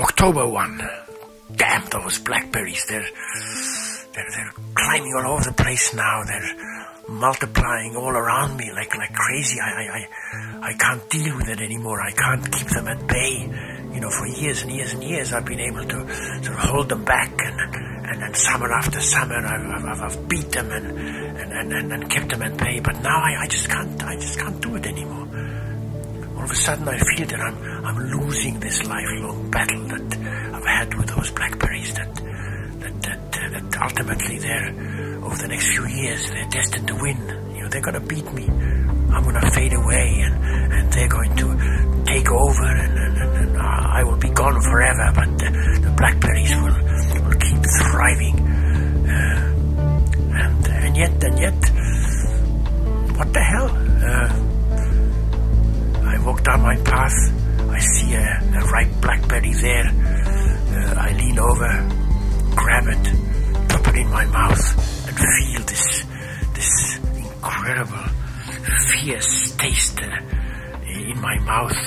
October 1. Damn those blackberries. They're, they're, they're climbing all over the place now. They're multiplying all around me like, like crazy. I, I, I, I can't deal with it anymore. I can't keep them at bay. You know, for years and years and years I've been able to sort of hold them back and, and, summer after summer I've, I've, I've beat them and, and, and, and, and kept them at bay. But now I, I just can't, I just can't sudden I feel that I'm, I'm losing this lifelong battle that I've had with those blackberries that, that, that, that ultimately they're, over the next few years, they're destined to win. You know, they're gonna beat me. I'm gonna fade away and, and they're going to take over and, and, and, and I will be gone forever, but the, the blackberries will, will keep thriving. Uh, and, and yet, and yet, what the hell? Path. I see a, a ripe blackberry there. Uh, I lean over, grab it, pop it in my mouth, and feel this this incredible, fierce taste in my mouth.